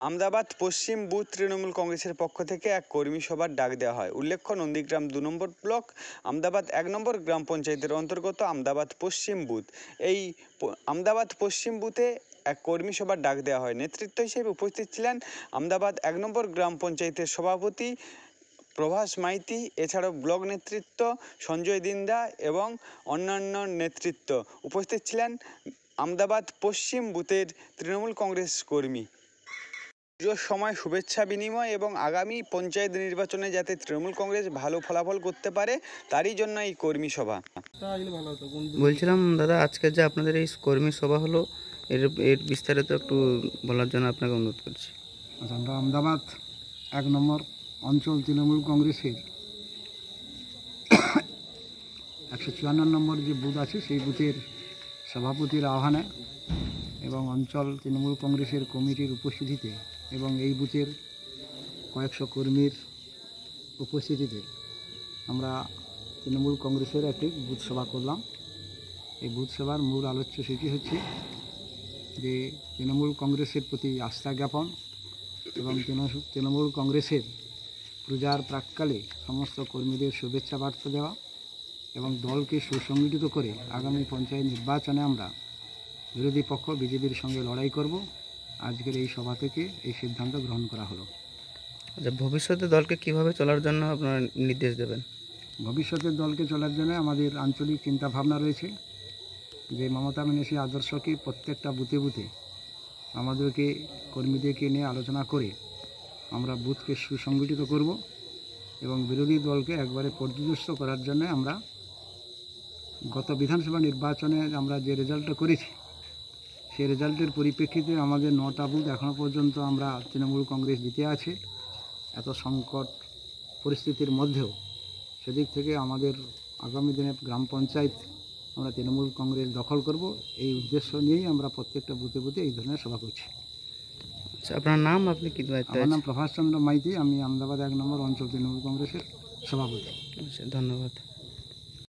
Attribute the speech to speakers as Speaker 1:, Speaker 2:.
Speaker 1: আমদাবাদ, পশ্চিম booth Trinamool কংগ্রেসের পক্ষ থেকে এক কর্মী সভার ডাক দেওয়া হয়। উল্লেখ্য, নন্দীগ্রাম দু নম্বর ব্লক, আমদাবাদ এক নম্বর গ্রাম পঞ্চায়েতের অন্তর্গত আমদাবাদ পশ্চিম বুথ। এই আমদাবাদ পশ্চিম বুথে এক কর্মী সভার ডাক দেওয়া হয়। নেতৃত্ব হিসেবে উপস্থিত ছিলেন আমদাবাদ এক নম্বর গ্রাম পঞ্চায়েতের সভাপতি প্রভাস মাইতি, এছাড়াও ব্লক নেতৃত্ব সঞ্জয় দিন্দা এবং অন্যান্য নেতৃত্ব। উপস্থিত ছিলেন আমদাবাদ পশ্চিম বুথের তৃণমূল কংগ্রেস কর্মী। পুজোর সময় শুভেচ্ছা বিনিময় এবং আগামী পঞ্চায়েত নির্বাচনে যাতে তৃণমূল কংগ্রেস ভালো ফলাফল করতে পারে তারই জন্য এই কর্মী সভা।
Speaker 2: বলছিলাম দাদা আজকে যে আপনাদের এই কর্মী সভা হলো এর এর বিস্তারিত একটু বলার জন্য আপনাকে অনুরোধ করছি।
Speaker 3: আচ্ছা আমরা আমদাবাদ এক নম্বর অঞ্চল তৃণমূল কংগ্রেসের একশো চুয়ান্ন নম্বর যে বুথ আছে সেই বুথের সভাপতির আহ্বানে এবং অঞ্চল তৃণমূল কংগ্রেসের কমিটির উপস্থিতিতে এবং এই বুথের কয়েকশো কর্মীর উপস্থিতিতে আমরা তৃণমূল কংগ্রেসের একটি বুথ সভা করলাম। এই বুথ সভার মূল আলোচ্য সেটি হচ্ছে যে তৃণমূল কংগ্রেসের প্রতি আস্থা জ্ঞাপন এবং তৃণমূল কংগ্রেসের প্রজার প্রাককালে সমস্ত কর্মীদের শুভেচ্ছা বার্তা দেওয়া এবং দলকে সুসংগঠিত করে আগামী পঞ্চায়েত নির্বাচনে আমরা বিরোধী পক্ষ, বিজেপির সঙ্গে লড়াই করব। আজকের এই সভা থেকে এই সিদ্ধান্ত গ্রহণ করা হলো।
Speaker 2: আচ্ছা ভবিষ্যতে দলকে কীভাবে চলার জন্য আপনারা নির্দেশ দেবেন?
Speaker 3: ভবিষ্যতের দলকে চলার জন্য আমাদের আঞ্চলিক চিন্তা ভাবনা রয়েছে যে মমতা ব্যানার্জি আদর্শকে প্রত্যেকটা বুথে বুথে আমাদেরকে কর্মীদেরকে নিয়ে আলোচনা করে আমরা বুথকে সুসংগঠিত করব এবং বিরোধী দলকে একবারে পর্যদস্ত করার জন্য আমরা গত বিধানসভা নির্বাচনে আমরা যে রেজাল্টটা করেছি সেই রেজাল্টের পরিপ্রেক্ষিতে আমাদের নটা বুথ এখনও পর্যন্ত আমরা তৃণমূল কংগ্রেস জিতে আছে। এত সংকট পরিস্থিতির মধ্যেও সেদিক থেকে আমাদের আগামী দিনে গ্রাম পঞ্চায়েত আমরা তৃণমূল কংগ্রেস দখল করব। এই উদ্দেশ্য নিয়েই আমরা প্রত্যেকটা বুথে বুথে এই ধরনের সভা করছি।
Speaker 2: আচ্ছা আপনার নাম? আপনি কি
Speaker 3: আমার নাম প্রভাষ চন্দ্র মাইতি। আমি আহমেদাবাদ এক নম্বর অঞ্চল তৃণমূল কংগ্রেসের সভাপতি।
Speaker 2: আচ্ছা ধন্যবাদ।